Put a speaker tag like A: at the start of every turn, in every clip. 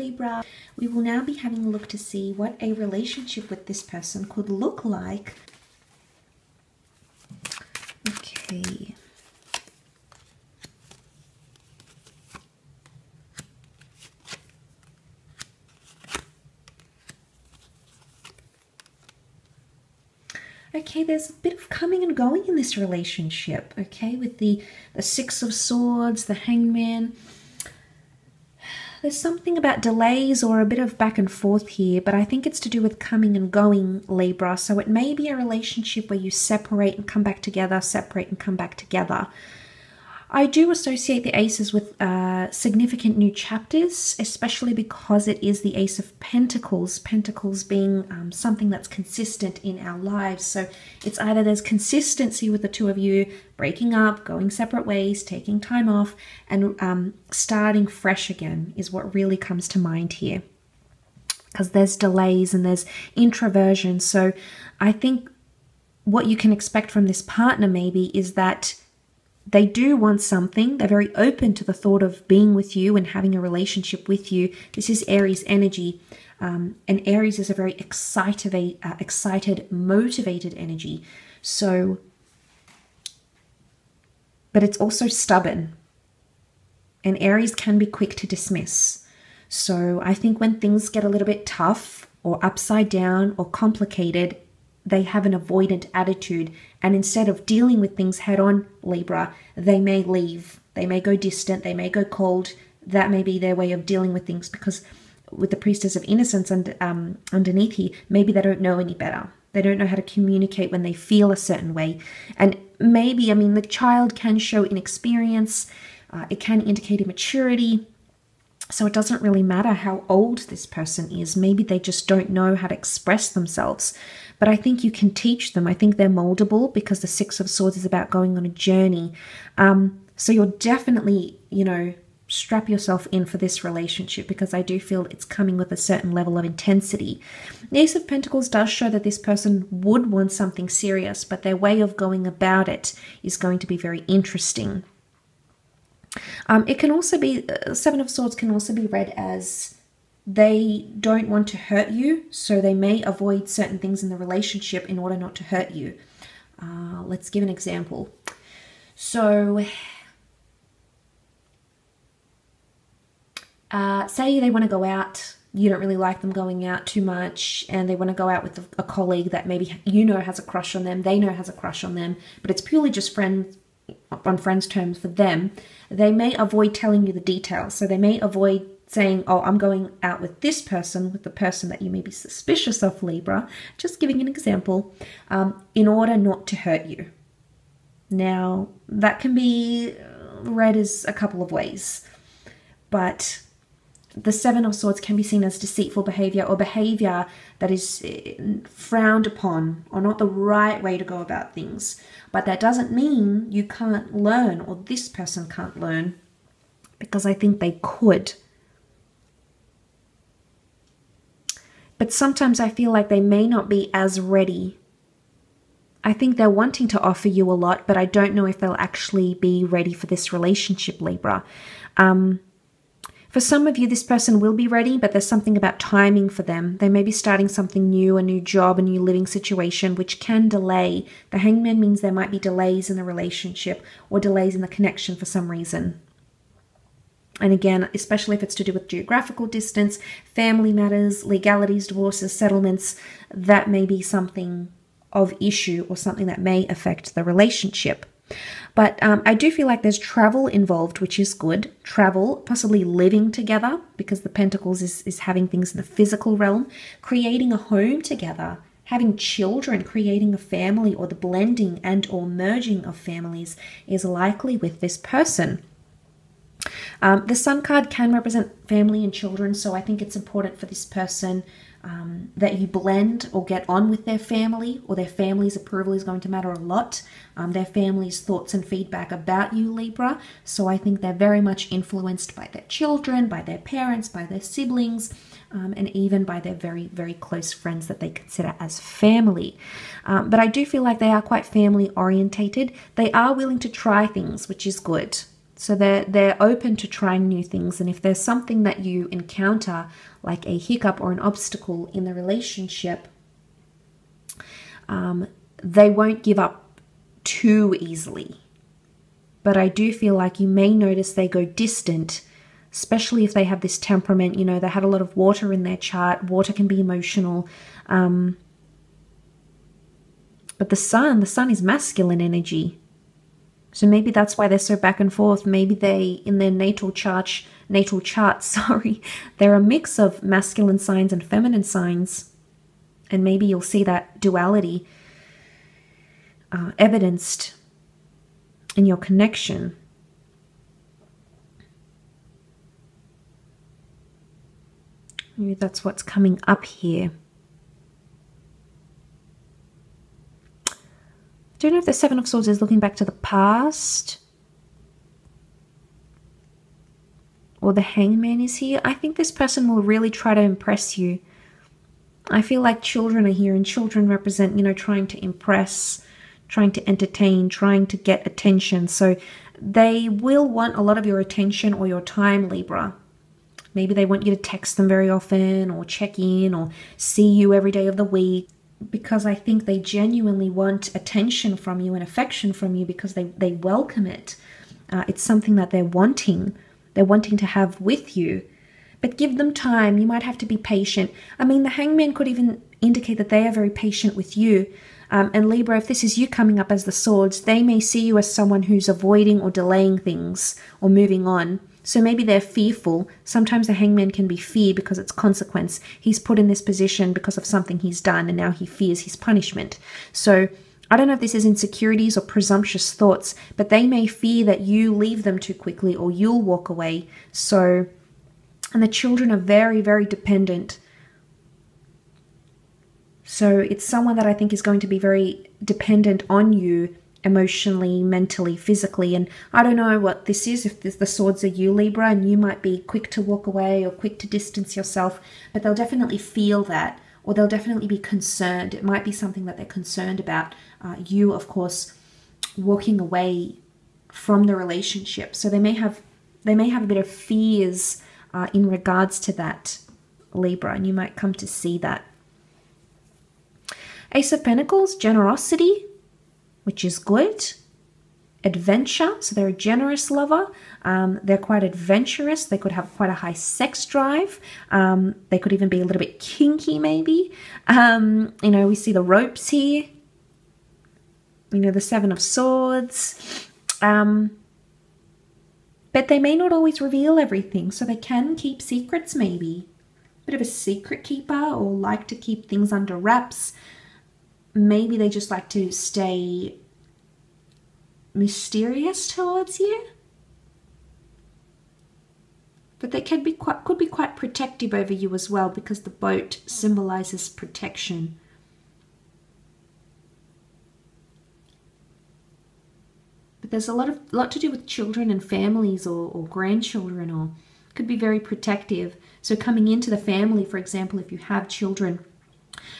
A: Libra, we will now be having a look to see what a relationship with this person could look like. Okay. okay there's a bit of coming and going in this relationship okay with the the six of swords the hangman there's something about delays or a bit of back and forth here, but I think it's to do with coming and going, Libra. So it may be a relationship where you separate and come back together, separate and come back together. I do associate the aces with uh, significant new chapters, especially because it is the Ace of Pentacles. Pentacles being um, something that's consistent in our lives. So it's either there's consistency with the two of you breaking up, going separate ways, taking time off, and um, starting fresh again is what really comes to mind here. Because there's delays and there's introversion. So I think what you can expect from this partner maybe is that they do want something. They're very open to the thought of being with you and having a relationship with you. This is Aries energy. Um, and Aries is a very excited, uh, excited, motivated energy. So, but it's also stubborn. And Aries can be quick to dismiss. So I think when things get a little bit tough or upside down or complicated, they have an avoidant attitude. And instead of dealing with things head on, Libra, they may leave. They may go distant. They may go cold. That may be their way of dealing with things because with the priestess of innocence and um, underneath here, maybe they don't know any better. They don't know how to communicate when they feel a certain way. And maybe, I mean, the child can show inexperience, uh, it can indicate immaturity. So it doesn't really matter how old this person is. Maybe they just don't know how to express themselves. But I think you can teach them. I think they're moldable because the Six of Swords is about going on a journey. Um, so you're definitely, you know, strap yourself in for this relationship because I do feel it's coming with a certain level of intensity. The Ace of Pentacles does show that this person would want something serious, but their way of going about it is going to be very interesting. Um, it can also be, uh, Seven of Swords can also be read as they don't want to hurt you, so they may avoid certain things in the relationship in order not to hurt you. Uh, let's give an example. So, uh, say they want to go out, you don't really like them going out too much, and they want to go out with a, a colleague that maybe you know has a crush on them, they know has a crush on them, but it's purely just friends on friends' terms for them. They may avoid telling you the details, so they may avoid saying, Oh, I'm going out with this person, with the person that you may be suspicious of, Libra, just giving an example, um, in order not to hurt you. Now, that can be read as a couple of ways, but the Seven of Swords can be seen as deceitful behavior or behavior that is eh, frowned upon or not the right way to go about things. But that doesn't mean you can't learn or this person can't learn because I think they could. but sometimes I feel like they may not be as ready. I think they're wanting to offer you a lot, but I don't know if they'll actually be ready for this relationship, Libra. Um, for some of you, this person will be ready, but there's something about timing for them. They may be starting something new, a new job, a new living situation, which can delay. The hangman means there might be delays in the relationship or delays in the connection for some reason. And again, especially if it's to do with geographical distance, family matters, legalities, divorces, settlements, that may be something of issue or something that may affect the relationship. But um, I do feel like there's travel involved, which is good. Travel, possibly living together, because the Pentacles is, is having things in the physical realm, creating a home together, having children, creating a family, or the blending and or merging of families is likely with this person. Um, the Sun card can represent family and children, so I think it's important for this person um, that you blend or get on with their family, or their family's approval is going to matter a lot. Um, their family's thoughts and feedback about you, Libra. So I think they're very much influenced by their children, by their parents, by their siblings. Um, and even by their very, very close friends that they consider as family. Um, but I do feel like they are quite family orientated. They are willing to try things, which is good. So they're they're open to trying new things, and if there's something that you encounter, like a hiccup or an obstacle in the relationship, um, they won't give up too easily. But I do feel like you may notice they go distant, especially if they have this temperament. You know, they had a lot of water in their chart. Water can be emotional. Um, but the sun, the sun is masculine energy. So maybe that's why they're so back and forth. Maybe they, in their natal chart, natal chart, sorry, they're a mix of masculine signs and feminine signs. And maybe you'll see that duality uh, evidenced in your connection. Maybe that's what's coming up here. Don't know if the Seven of Swords is looking back to the past. Or the Hangman is here. I think this person will really try to impress you. I feel like children are here, and children represent, you know, trying to impress, trying to entertain, trying to get attention. So they will want a lot of your attention or your time, Libra. Maybe they want you to text them very often, or check in, or see you every day of the week because I think they genuinely want attention from you and affection from you because they, they welcome it. Uh, it's something that they're wanting. They're wanting to have with you. But give them time. You might have to be patient. I mean, the hangman could even indicate that they are very patient with you. Um, and Libra, if this is you coming up as the swords, they may see you as someone who's avoiding or delaying things or moving on. So maybe they're fearful. Sometimes the hangman can be feared because it's consequence. He's put in this position because of something he's done and now he fears his punishment. So I don't know if this is insecurities or presumptuous thoughts, but they may fear that you leave them too quickly or you'll walk away. So, and the children are very, very dependent. So it's someone that I think is going to be very dependent on you emotionally, mentally, physically. And I don't know what this is, if the swords are you, Libra, and you might be quick to walk away or quick to distance yourself, but they'll definitely feel that or they'll definitely be concerned. It might be something that they're concerned about. Uh, you, of course, walking away from the relationship. So they may have they may have a bit of fears uh, in regards to that, Libra, and you might come to see that. Ace of Pentacles, generosity, which is good. Adventure, so they're a generous lover. Um, they're quite adventurous. They could have quite a high sex drive. Um, they could even be a little bit kinky, maybe. Um, you know, we see the ropes here. You know, the Seven of Swords. Um, but they may not always reveal everything, so they can keep secrets, maybe. Bit of a secret keeper or like to keep things under wraps maybe they just like to stay mysterious towards you. But they can be quite could be quite protective over you as well because the boat symbolizes protection. But there's a lot of lot to do with children and families or, or grandchildren or could be very protective. So coming into the family, for example, if you have children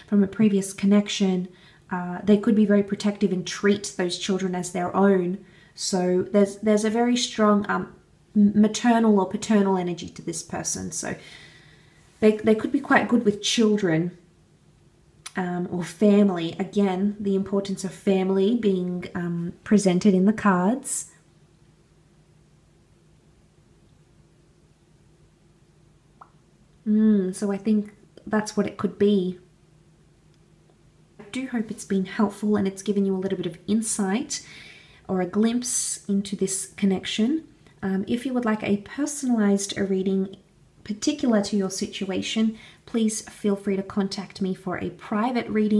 A: from a previous connection, uh, they could be very protective and treat those children as their own. So there's there's a very strong um, maternal or paternal energy to this person. So they they could be quite good with children um, or family. Again, the importance of family being um, presented in the cards. Mm, so I think that's what it could be do hope it's been helpful and it's given you a little bit of insight or a glimpse into this connection. Um, if you would like a personalized reading particular to your situation, please feel free to contact me for a private reading.